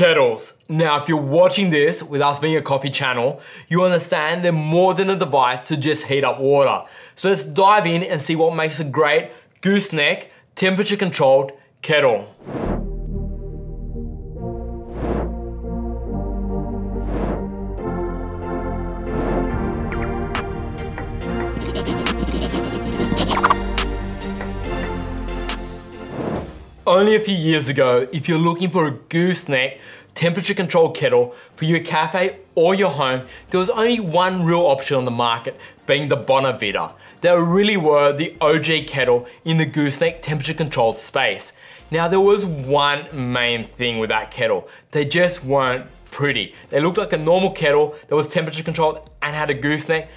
Kettles. Now, if you're watching this with us being a coffee channel, you understand they're more than a device to just heat up water. So let's dive in and see what makes a great gooseneck, temperature controlled kettle. Only a few years ago, if you're looking for a gooseneck temperature controlled kettle for your cafe or your home, there was only one real option on the market, being the Bonavita. They really were the OG kettle in the gooseneck temperature controlled space. Now there was one main thing with that kettle. They just weren't pretty. They looked like a normal kettle that was temperature controlled and had a gooseneck,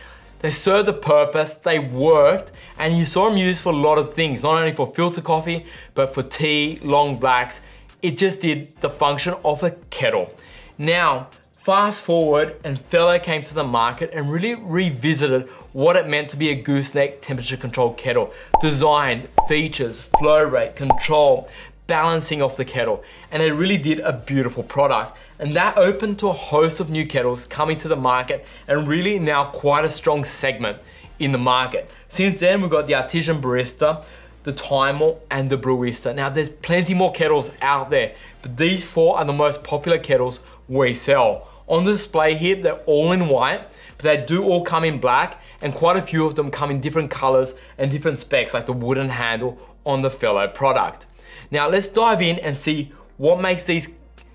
they served the purpose, they worked, and you saw them used for a lot of things, not only for filter coffee, but for tea, long blacks. It just did the function of a kettle. Now, fast forward and Fellow came to the market and really revisited what it meant to be a gooseneck temperature controlled kettle. Design, features, flow rate, control, balancing off the kettle. And it really did a beautiful product. And that opened to a host of new kettles coming to the market and really now quite a strong segment in the market. Since then, we've got the Artisan Barista, the Timemore, and the Brewista. Now, there's plenty more kettles out there, but these four are the most popular kettles we sell. On the display here, they're all in white, but they do all come in black, and quite a few of them come in different colors and different specs, like the wooden handle on the Fellow product. Now let's dive in and see what makes these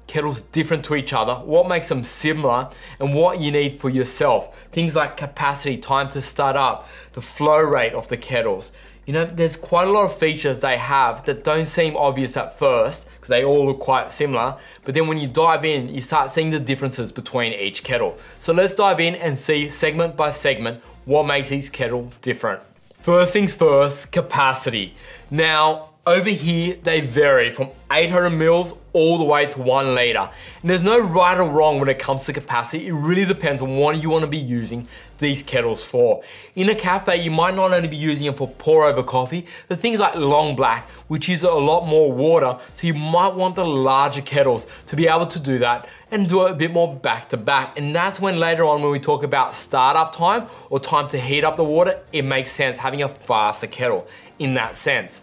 kettles different to each other, what makes them similar, and what you need for yourself. Things like capacity, time to start up, the flow rate of the kettles. You know, there's quite a lot of features they have that don't seem obvious at first, because they all look quite similar, but then when you dive in, you start seeing the differences between each kettle. So let's dive in and see segment by segment what makes each kettle different. First things first, capacity. Now, over here, they vary from 800 mils all the way to one liter. And there's no right or wrong when it comes to capacity. It really depends on what you want to be using these kettles for. In a cafe, you might not only be using them for pour over coffee, but things like long black, which use a lot more water. So you might want the larger kettles to be able to do that and do it a bit more back to back. And that's when later on, when we talk about startup time or time to heat up the water, it makes sense having a faster kettle in that sense.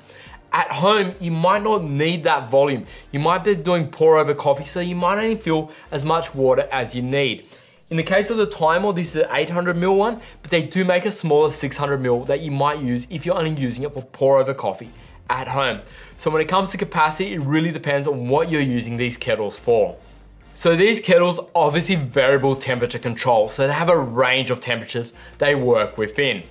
At home, you might not need that volume. You might be doing pour over coffee, so you might only fill as much water as you need. In the case of the Timemore, this is an 800 ml one, but they do make a smaller 600 ml that you might use if you're only using it for pour over coffee at home. So when it comes to capacity, it really depends on what you're using these kettles for. So these kettles obviously variable temperature control, so they have a range of temperatures they work within.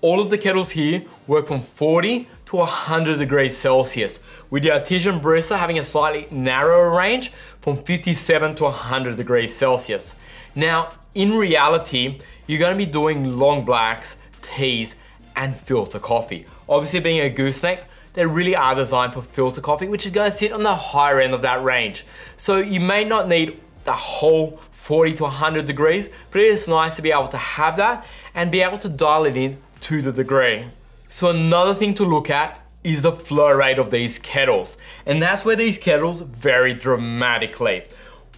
All of the kettles here work from 40 to 100 degrees Celsius, with the Artisan Barista having a slightly narrower range from 57 to 100 degrees Celsius. Now, in reality, you're gonna be doing long blacks, teas, and filter coffee. Obviously being a gooseneck, they really are designed for filter coffee, which is gonna sit on the higher end of that range. So you may not need the whole 40 to 100 degrees, but it is nice to be able to have that and be able to dial it in to the degree. So another thing to look at is the flow rate of these kettles. And that's where these kettles vary dramatically.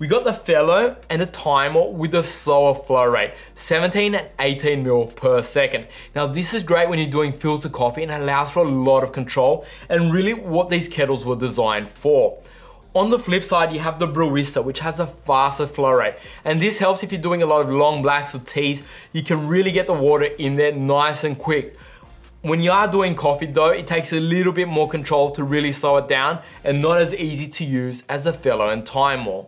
We got the Fellow and the Timemore with a slower flow rate, 17 and 18 mil per second. Now this is great when you're doing filter coffee and allows for a lot of control and really what these kettles were designed for. On the flip side, you have the Brewista, which has a faster flow rate. And this helps if you're doing a lot of long blacks or teas, you can really get the water in there nice and quick. When you are doing coffee though, it takes a little bit more control to really slow it down and not as easy to use as the Fellow and Timemore.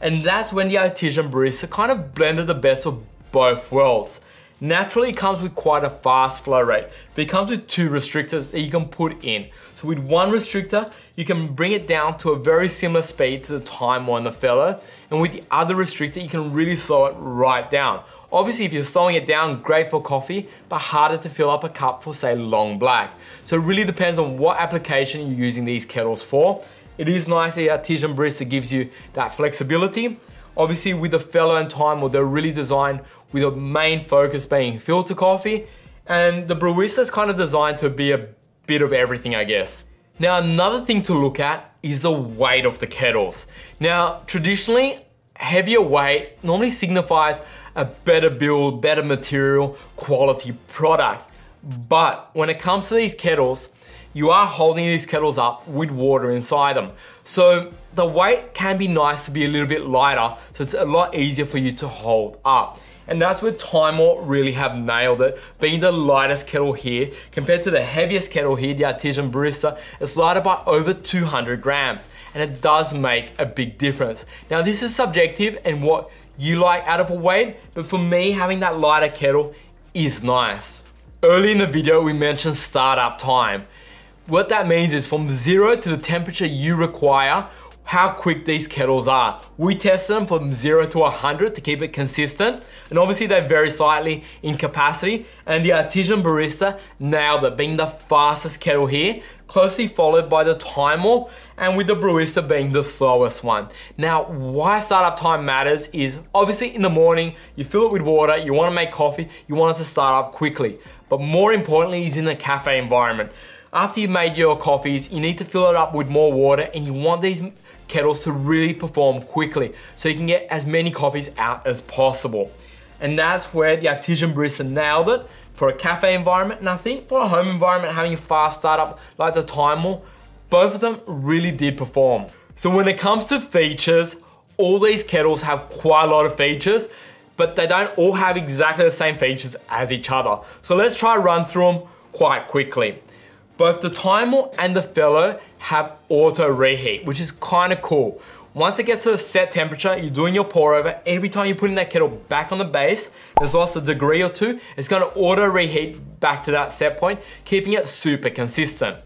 And that's when the Artisan Barista kind of blended the best of both worlds. Naturally, it comes with quite a fast flow rate, but it comes with two restrictors that you can put in. So with one restrictor, you can bring it down to a very similar speed to the Timemore on the Fellow, and with the other restrictor, you can really slow it right down. Obviously, if you're slowing it down, great for coffee, but harder to fill up a cup for say long black. So it really depends on what application you're using these kettles for. It is nice that Artisan Barista gives you that flexibility, Obviously with the Fellow and Timemore, they're really designed with a main focus being filter coffee. And the Brewista is kind of designed to be a bit of everything, I guess. Now another thing to look at is the weight of the kettles. Now, traditionally, heavier weight normally signifies a better build, better material, quality product. But when it comes to these kettles, you are holding these kettles up with water inside them. So the weight can be nice to be a little bit lighter, so it's a lot easier for you to hold up. And that's where Timemore really have nailed it, being the lightest kettle here compared to the heaviest kettle here, the Artisan Barista, it's lighter by over 200 grams and it does make a big difference. Now this is subjective and what you like out of a weight, but for me having that lighter kettle is nice. Early in the video we mentioned startup time. What that means is from zero to the temperature you require how quick these kettles are. We tested them from 0 to 100 to keep it consistent, and obviously they vary slightly in capacity, and the Artisan Barista nailed it, being the fastest kettle here, closely followed by the Timemore, and with the Brewista being the slowest one. Now, why startup time matters is obviously in the morning, you fill it with water, you wanna make coffee, you want it to start up quickly. But more importantly is in the cafe environment. After you've made your coffees, you need to fill it up with more water and you want these kettles to really perform quickly so you can get as many coffees out as possible. And that's where the Artisan Barista nailed it for a cafe environment. And I think for a home environment, having a fast startup like the Timemore, both of them really did perform. So when it comes to features, all these kettles have quite a lot of features, but they don't all have exactly the same features as each other. So let's try run through them quite quickly. Both the Timemore and the Fellow have auto reheat, which is kind of cool. Once it gets to a set temperature, you're doing your pour over, every time you put in that kettle back on the base, there's lost a degree or two, it's gonna auto reheat back to that set point, keeping it super consistent.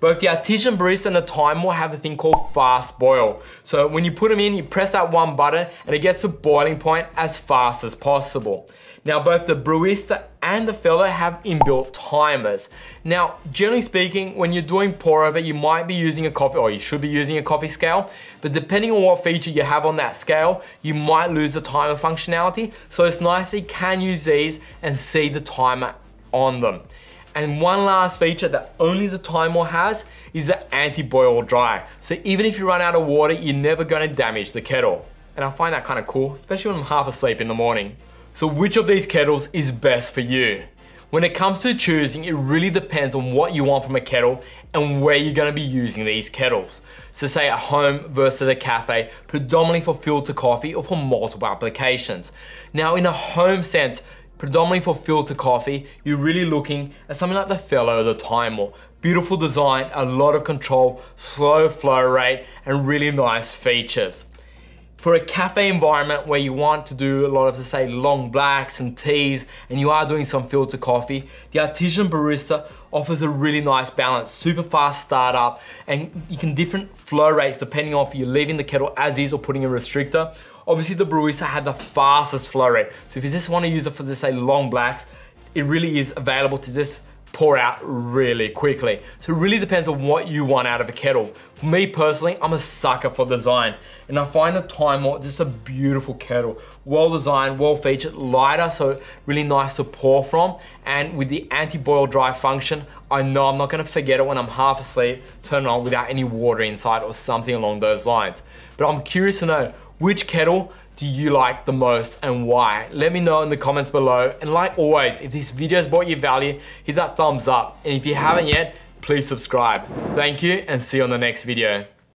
Both the Artisan Barista and the Timemore have a thing called fast boil. So when you put them in, you press that one button and it gets to boiling point as fast as possible. Now both the Brewista and the Fellow have inbuilt timers. Now, generally speaking, when you're doing pour over, you might be using a coffee, or you should be using a coffee scale, but depending on what feature you have on that scale, you might lose the timer functionality. So it's nice that you can use these and see the timer on them. And one last feature that only the Timemore has is the anti-boil dry. So even if you run out of water, you're never gonna damage the kettle. And I find that kind of cool, especially when I'm half asleep in the morning. So which of these kettles is best for you? When it comes to choosing, it really depends on what you want from a kettle and where you're gonna be using these kettles. So say at home versus a cafe, predominantly for filter coffee or for multiple applications. Now in a home sense, predominantly for filter coffee, you're really looking at something like the Fellow the Timemore. Beautiful design, a lot of control, slow flow rate, and really nice features. For a cafe environment where you want to do a lot of, say, long blacks and teas, and you are doing some filter coffee, the Artisan Barista offers a really nice balance, super fast startup, and you can different flow rates depending on if you're leaving the kettle as is or putting a restrictor. Obviously the Brewista had the fastest flow rate. So if you just want to use it for, say, long blacks, it really is available to just pour out really quickly. So it really depends on what you want out of a kettle. For me personally, I'm a sucker for design. And I find the Timemore just a beautiful kettle. Well designed, well featured, lighter, so really nice to pour from. And with the anti-boil dry function, I know I'm not gonna forget it when I'm half asleep, turn it on without any water inside or something along those lines. But I'm curious to know, which kettle do you like the most and why? Let me know in the comments below. And like always, if this video has brought you value, hit that thumbs up. And if you haven't yet, please subscribe. Thank you and see you on the next video.